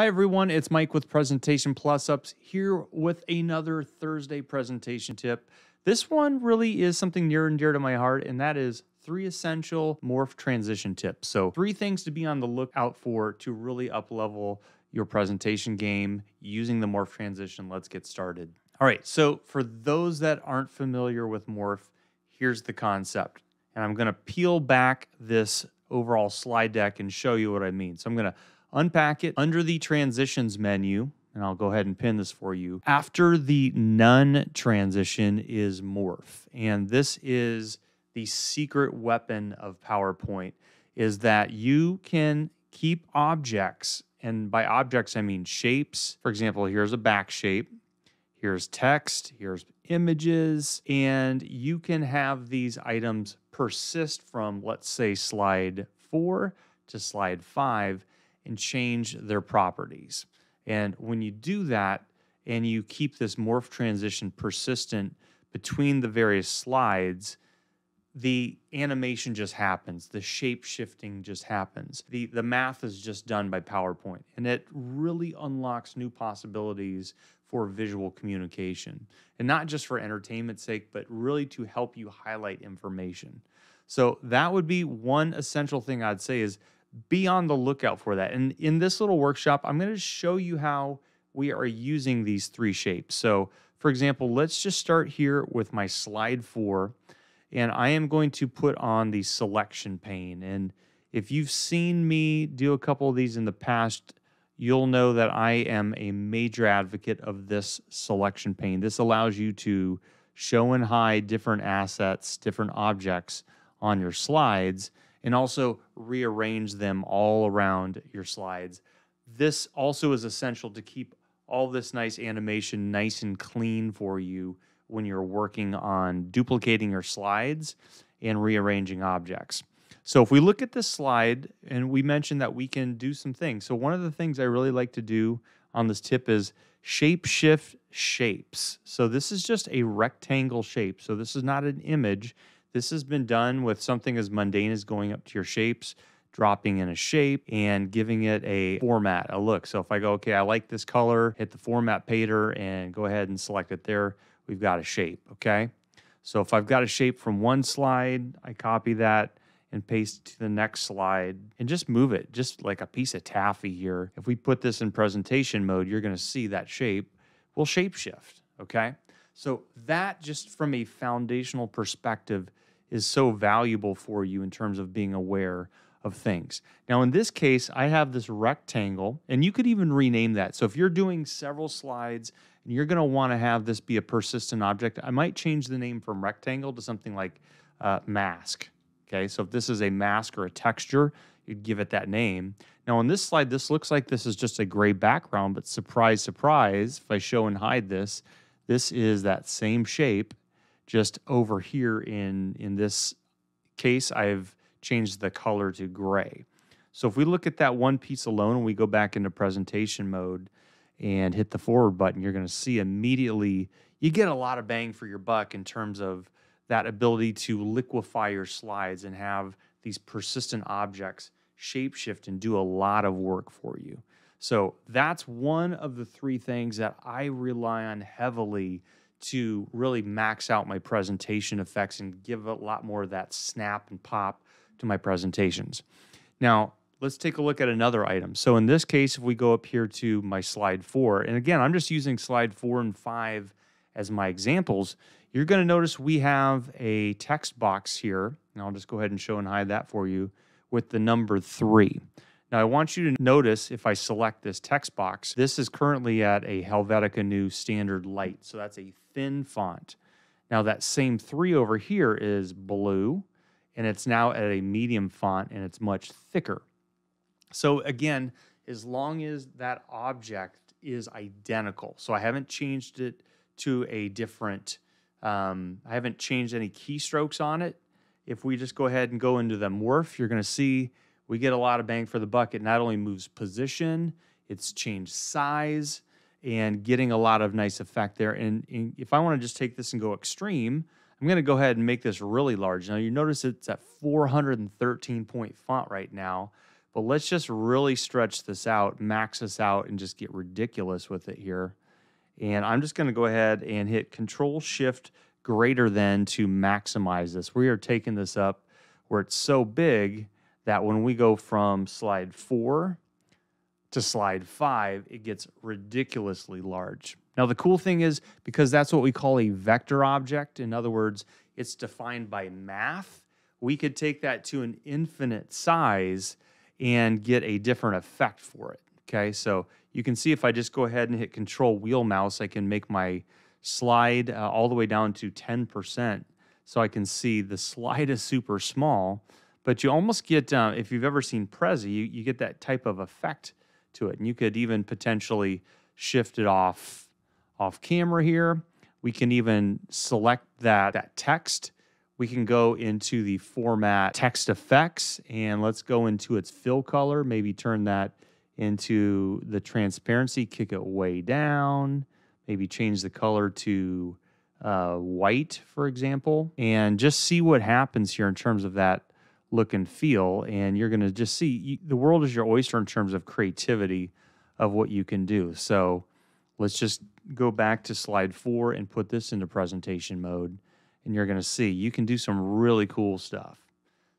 Hi, everyone. It's Mike with Presentation Plus Ups here with another Thursday presentation tip. This one really is something near and dear to my heart, and that is three essential morph transition tips. So, three things to be on the lookout for to really up level your presentation game using the morph transition. Let's get started. All right. So, for those that aren't familiar with morph, here's the concept. And I'm going to peel back this overall slide deck and show you what I mean. So, I'm going to unpack it under the transitions menu, and I'll go ahead and pin this for you. After the none transition is morph, and this is the secret weapon of PowerPoint is that you can keep objects, and by objects I mean shapes. For example, here's a back shape, here's text, here's images, and you can have these items persist from, let's say, slide four to slide five and change their properties. And when you do that and you keep this morph transition persistent between the various slides, the animation just happens. The shape shifting just happens. The the math is just done by powerpoint and it really unlocks new possibilities for visual communication. And not just for entertainment's sake but really to help you highlight information. So that would be one essential thing i'd say is be on the lookout for that. And in this little workshop, I'm going to show you how we are using these three shapes. So for example, let's just start here with my slide four, and I am going to put on the selection pane. And if you've seen me do a couple of these in the past, you'll know that I am a major advocate of this selection pane. This allows you to show and hide different assets, different objects on your slides and also rearrange them all around your slides. This also is essential to keep all this nice animation nice and clean for you when you're working on duplicating your slides and rearranging objects. So if we look at this slide and we mentioned that we can do some things. So one of the things I really like to do on this tip is shape shift shapes. So this is just a rectangle shape. So this is not an image. This has been done with something as mundane as going up to your shapes, dropping in a shape, and giving it a format, a look. So if I go, okay, I like this color, hit the format painter and go ahead and select it there, we've got a shape, okay? So if I've got a shape from one slide, I copy that and paste to the next slide and just move it, just like a piece of taffy here. If we put this in presentation mode, you're gonna see that shape will shape shift, okay? So that just from a foundational perspective is so valuable for you in terms of being aware of things. Now, in this case, I have this rectangle, and you could even rename that. So if you're doing several slides and you're going to want to have this be a persistent object, I might change the name from rectangle to something like uh, mask. Okay, so if this is a mask or a texture, you'd give it that name. Now, on this slide, this looks like this is just a gray background, but surprise, surprise, if I show and hide this, this is that same shape just over here in, in this case, I've changed the color to gray. So if we look at that one piece alone and we go back into presentation mode and hit the forward button, you're going to see immediately you get a lot of bang for your buck in terms of that ability to liquefy your slides and have these persistent objects shapeshift and do a lot of work for you. So that's one of the three things that I rely on heavily to really max out my presentation effects and give a lot more of that snap and pop to my presentations. Now, let's take a look at another item. So in this case, if we go up here to my slide four, and again, I'm just using slide four and five as my examples, you're going to notice we have a text box here, and I'll just go ahead and show and hide that for you with the number three. Now, I want you to notice if I select this text box, this is currently at a Helvetica Neue Standard Light. So that's a thin font. Now, that same three over here is blue, and it's now at a medium font and it's much thicker. So, again, as long as that object is identical, so I haven't changed it to a different, um, I haven't changed any keystrokes on it. If we just go ahead and go into the morph, you're going to see we get a lot of bang for the buck. It not only moves position, it's changed size and getting a lot of nice effect there. And, and if I want to just take this and go extreme, I'm going to go ahead and make this really large. Now you notice it's at 413 point font right now, But let's just really stretch this out, max this out, and just get ridiculous with it here. And I'm just going to go ahead and hit Control Shift greater than to maximize this. We are taking this up where it's so big that when we go from slide four to slide five, it gets ridiculously large. Now, the cool thing is because that's what we call a vector object, in other words, it's defined by math, we could take that to an infinite size and get a different effect for it. Okay, so you can see if I just go ahead and hit control wheel mouse, I can make my slide uh, all the way down to 10%. So I can see the slide is super small, but you almost get, uh, if you've ever seen Prezi, you, you get that type of effect to it. And you could even potentially shift it off off camera here. We can even select that, that text. We can go into the format text effects and let's go into its fill color, maybe turn that into the transparency, kick it way down, maybe change the color to uh, white, for example, and just see what happens here in terms of that look and feel. And you're going to just see you, the world is your oyster in terms of creativity of what you can do. So let's just go back to slide four and put this into presentation mode. And you're going to see you can do some really cool stuff.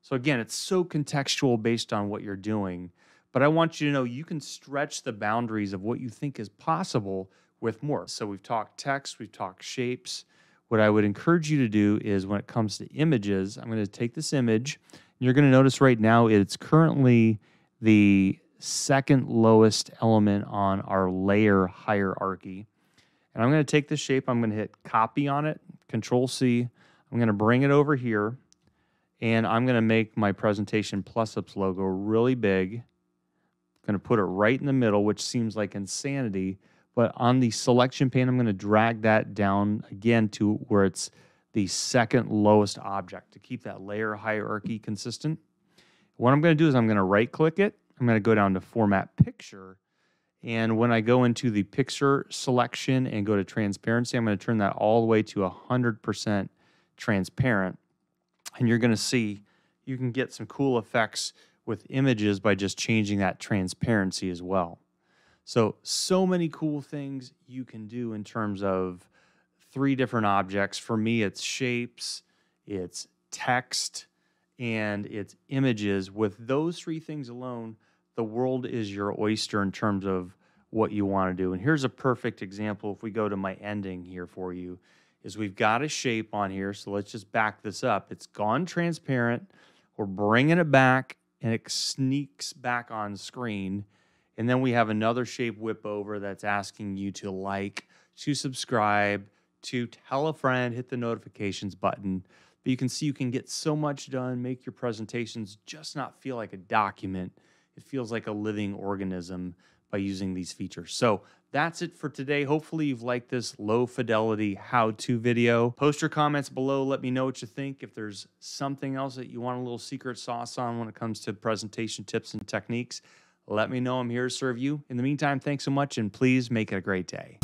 So again, it's so contextual based on what you're doing. But I want you to know you can stretch the boundaries of what you think is possible with morph. So we've talked text, we've talked shapes. What I would encourage you to do is when it comes to images, I'm going to take this image you're going to notice right now it's currently the second lowest element on our layer hierarchy. And I'm going to take this shape, I'm going to hit copy on it, control C. I'm going to bring it over here and I'm going to make my presentation plus ups logo really big. I'm going to put it right in the middle, which seems like insanity. But on the selection pane, I'm going to drag that down again to where it's the second lowest object to keep that layer hierarchy consistent. What I'm going to do is I'm going to right click it. I'm going to go down to format picture. And when I go into the picture selection and go to transparency, I'm going to turn that all the way to 100% transparent. And you're going to see you can get some cool effects with images by just changing that transparency as well. So, so many cool things you can do in terms of three different objects. For me, it's shapes, it's text, and it's images. With those three things alone, the world is your oyster in terms of what you want to do. And here's a perfect example. If we go to my ending here for you, is we've got a shape on here. So let's just back this up. It's gone transparent. We're bringing it back and it sneaks back on screen. And then we have another shape whip over that's asking you to like, to subscribe, to tell a friend, hit the notifications button. But you can see you can get so much done, make your presentations just not feel like a document. It feels like a living organism by using these features. So that's it for today. Hopefully you've liked this low fidelity how-to video. Post your comments below. Let me know what you think. If there's something else that you want a little secret sauce on when it comes to presentation tips and techniques, let me know. I'm here to serve you. In the meantime, thanks so much and please make it a great day.